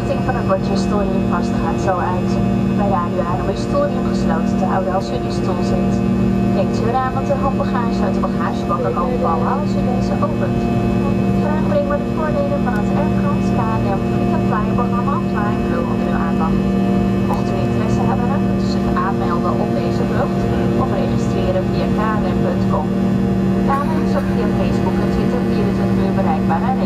richting van het bordje historie vast gaat zo uit. Wij raden u aan om uw gesloten te houden als u in uw stoel zit. Denkt u eraan wat de handbagage uit de bagagebakken kan vallen als u deze opent. Vraag breng maar de voordelen van het Aircraft KLM Freak and Fly programma Fly Blue onder uw aandacht. Mocht u interesse hebben, dan kunt u zich aanmelden op deze vlucht of registreren via klm.com. KLM is ook via Facebook en Twitter 24 uur bereikbaar en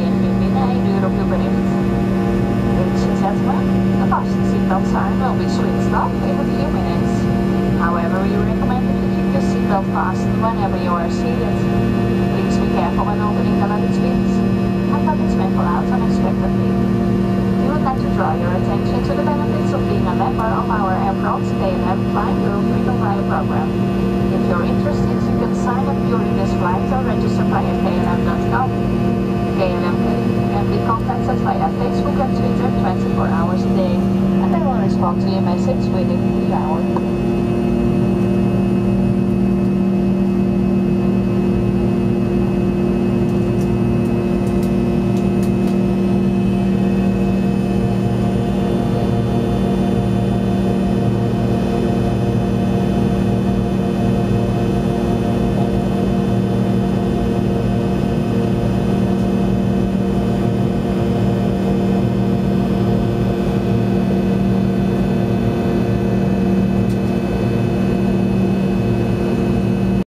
in a few minutes. However, we recommend that you keep your seatbelt fastened whenever you are seated. Please be careful when opening the luggage bins. Have luggage may fall out unexpectedly. We would like to draw your attention to the benefits of being a member of our Air France KLM Flying Blue Frequent Flyer program. If you're interested, you can sign up during this flight or register via klm.com. KLM can be contacted via Facebook and Twitter 24 hours a day, respond to your message within the hour.